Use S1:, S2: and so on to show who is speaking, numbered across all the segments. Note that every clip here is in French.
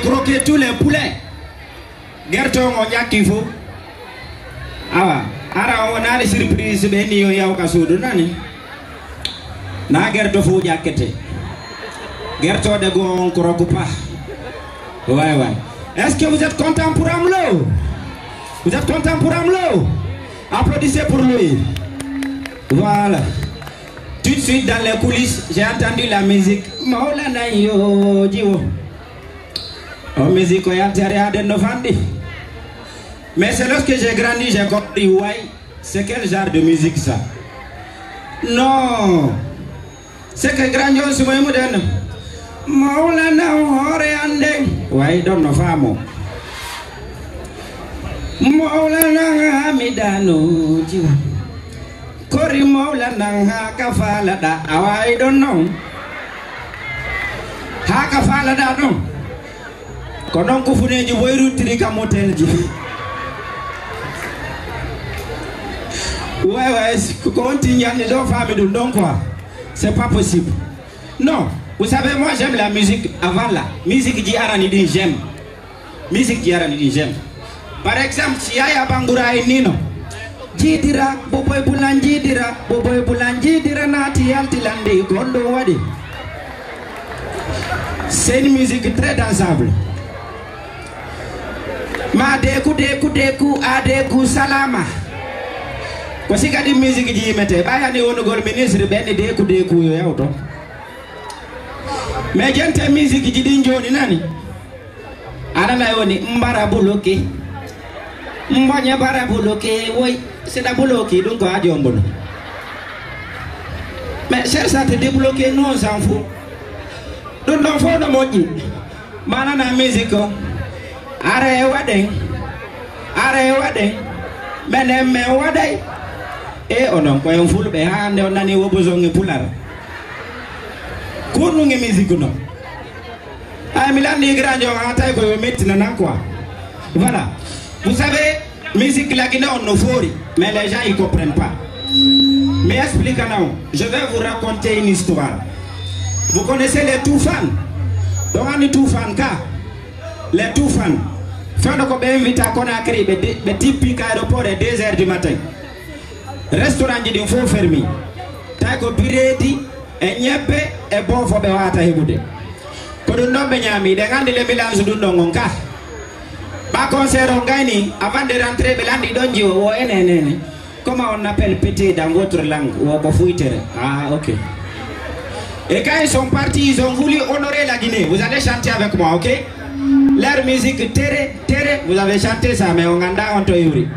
S1: croquer tous les poulets. Gerto ngo nyaki fu awa ara wonani surprise ɓe ni yo yaw ka suudu nani? Na gerto fu ƴakkete gertode go on kroku pa. Ouais ouais est ce que vous êtes content pour Amlo? Vous êtes content pour Amlo? Applaudissez pour lui. Voilà. Tout de suite dans les coulisses j'ai entendu la musique. Maolana yo o musique mais c'est lorsque j'ai grandi j'ai compris ouais c'est quel genre de musique ça? Non. C'est que grand yon sumoy muden maulana hore ande. Way don no famo maulana hamidano jiwa. Kori maulana ha kafala da awai don no ha kafala da no ko don ko funeji woyrutiri kam motelji ouais ouais ko on tignani do fami dum don quoi c'est pas possible non vous savez moi j'aime la musique avant là musique ji arani din j'aime musique ji arani din j'aime par exemple si yaya bangura e nino. Jiidira boboy bulan jiidira boboy bulan jiidira naati yaltilande gonɗo waɗi c'est une musique très dansable ma deku deku deku a deku salama. Ko si kadi musique ji yimete ɓayani wonugol ministre ɓenne deku deku yo yawto mais jente musique ji ɗin joni nani? Aɗana woni mbara buloke. Mboñe bara buloke woy seɗa buloki ɗum ko ha jombono mais cher ça te débloqué non s'en fout ɗum ɗon fof no moƴƴi manana musique o ara e waɗen ara e waɗen minen min waɗay e onon koyen fulɓe ha nde o nani wo besoin e pular kurnuge musique no ay mi landi gradio ha tawi koyo mettinanan quoi voilà vous savez musique la Guinée on fori. Mais les gens ils comprennent pas mais explique non je vais vous raconter une histoire. Vous connaissez les Toufan donc on est Toufan ka. Les Toufan fendo ko ɓe invita Conakry ɓe ɓe tippi ka aéroport e 2 heures du matin. Restaurant ji ɗin fof fermi. Tawi ko biredi e ñebbe e boofo ɓe wata heɓude ko ɗum ɗon ɓe ñaami ɗe gandi le mélange ɗum ɗon on ka. Ɓa concert o gayni avant de ɓe landi ɗon enenene comment on appelle pété dans votre langue wo ko fuytere ah ok. Et quand ils sont partis ils ont voulu honorer la Guinée. Vous allez chanter avec moi ok? Leur musique, Téré, Téré, vous avez chanté ça, mais on a on Yuri.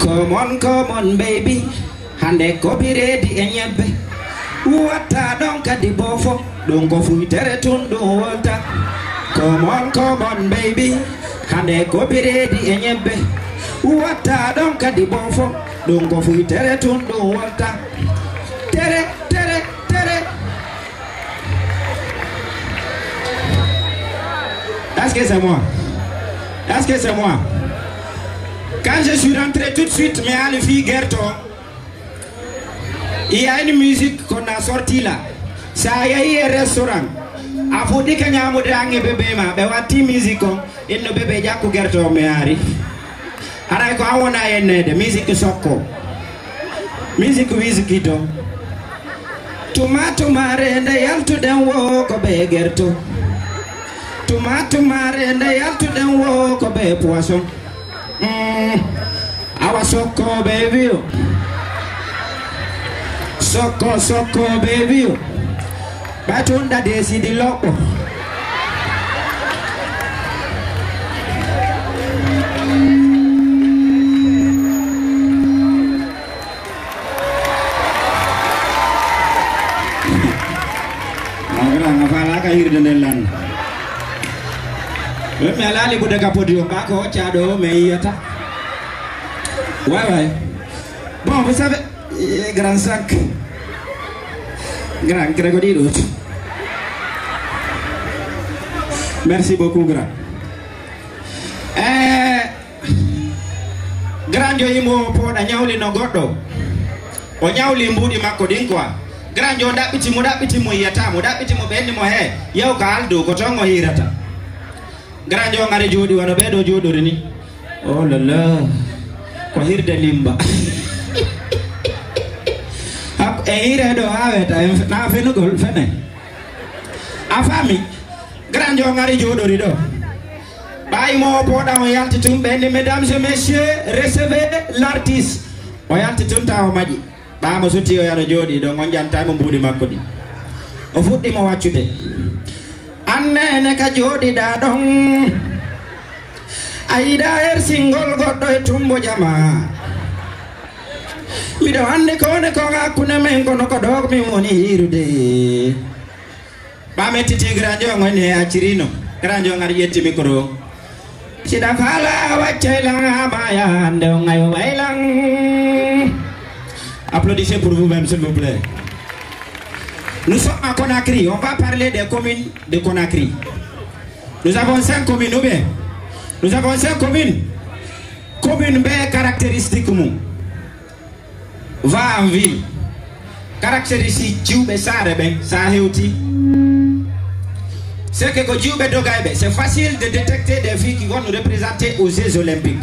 S1: Come on, come on, baby. Hande kopire di enyebe. Uwata donka di bofo. Donko fuitere tundu wata. Come on, come on, baby. Hande kopire di enyebe. Uwata donka di bofo. Donko fuitere tundu wata. Tere. Est-ce que c'est moi? Est-ce que c'est moi? Quand je suis rentré tout de suite, mais à le fille Gerto, il y a une musique qu'on a sortie là. Ça y a un restaurant. A fodi ka nyamude ange bebe ma be wati musique on inno bebe jakku gerto me ari. Haray ko awona yennede musique sokko. Musique wizkito. Tomato mare nde yaltuden wo ko be gerto. tuma tumare nde yaltuɗen wo ko so cold, mm, awa sokko be wiyo oh. sokko sokko be wiyo oh. ɓatunɗa desidi loɓɓo melali kudeka podium kako chado umeiyata wewe. Bon vous savez grand sac. Grand Grégory merci beaucoup grand. Eh grand yo yoyimo poda nyawli no goddo o nyawli mbudi makko dinkwa. Granjo daɓɓiti mo daɓɓiti mo yata mo daɓɓiti mo ɓenni mo he. Yew kaldo ko tongo hirata. garajo ngare jooɗi wona bedo ɗo jooɗori ni. Oh la la ko hirde limba e hireɗo ha weta na fenugol fene a faami garajo ngari jooɗori ɗo do. Baik poɗa pada yaltitum ɓenne eh, mesdames et messieurs recevez l' artiste o yaltitum ta o maƴi ɓamo suti o yara jodi, ɗo jantai membudi makudi. makko ɗi o fuɗɗimo annene ka jooɗiɗa ɗon a yiɗa her singol goɗɗo e tumbo jama. Miɗo andi kone kon hakkude men kono ko ɗo min woni hirude. Ɓa mettiti grand jo goni e accirino grand jo aɗa ƴetti micro siɗa fala waccaylan amaya hande o ngayo waylan applaudissez pour vous-même s'il vous plaît nous sommes à Conakry. On va parler des communes de Conakry. Nous avons cinq communes ou bien? Nous avons cinq communes. Commune ɓe caractéristique mum va en ville caractéristique sa hewti c'est que dogayɓe c'est facile de détecter des filles qui vont nous représenter aux Jeux olympiques.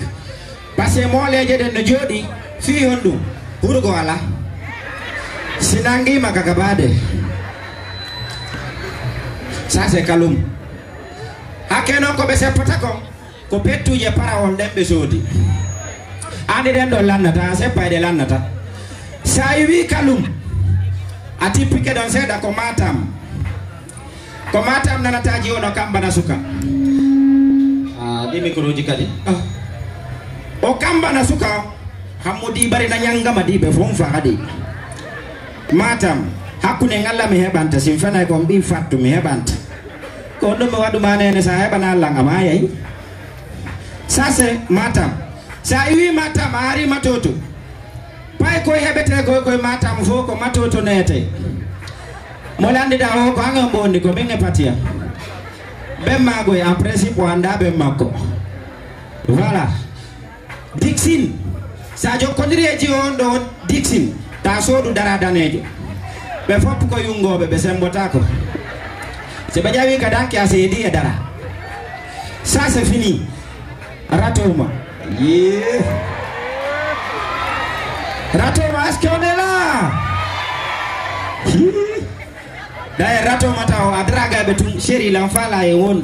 S1: Par ce que moleje ɗen no jooɗi fi on ɗum hurgo ala si nangima kaka bade ça c'est kalum hakke noon koɓe seppata kon ko pettuje parawol ɗen ɓe soodi andi ɗen ɗon lannata a seppayɗe lannata sa wi kalum a tippike ɗon seeɗa ko matam ko matam nanataji ono kambana suka. A ɗi micro ji kadi o kambana suka hammo dibari na ñangama diɓe fon faadi matam hakkude ngalla mi heɓanta sin fenay kon ɓi fattu mi heɓanta ko ɗum mi waɗuma nene sa heɓana allah ma yayi ça matam. Sa iwi mata a ari matoto pay koye heɓete ko koye matam fo ko matoto nete. Mo landiɗa o ko hangen ɓondi ko min e patiya mago en principe wanda anda ɓen makko voilà dixine sa jokkodiri e ji on ɗo dixine ta soodu dara danejo ɓe fop ko yungoɓe ɓe sembotako so ɓe ƴawi ka a seedi e dara. Ça c'est fini. Ratoma ye ratoma est ce que on est là daye ratowma taw a dragaɓe tum chéri l'enfant la e won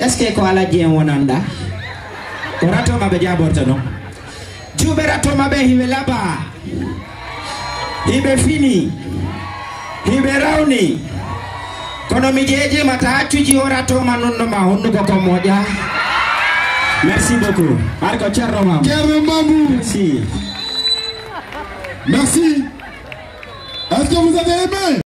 S1: est ce que ko alaji en wonanɗa ko ratoma ɓe jaborta noon juuɓe ratowma ɓe hiwe laɓa hibefini hiberauni. Kono mijeje mataacuji jiora toma nonno ma honnugo ko moƴa merci beaucoup. Ar ko ceerno mam
S2: ceerno mamou
S1: merci.
S2: Merci. Est ce que vous avez aimé?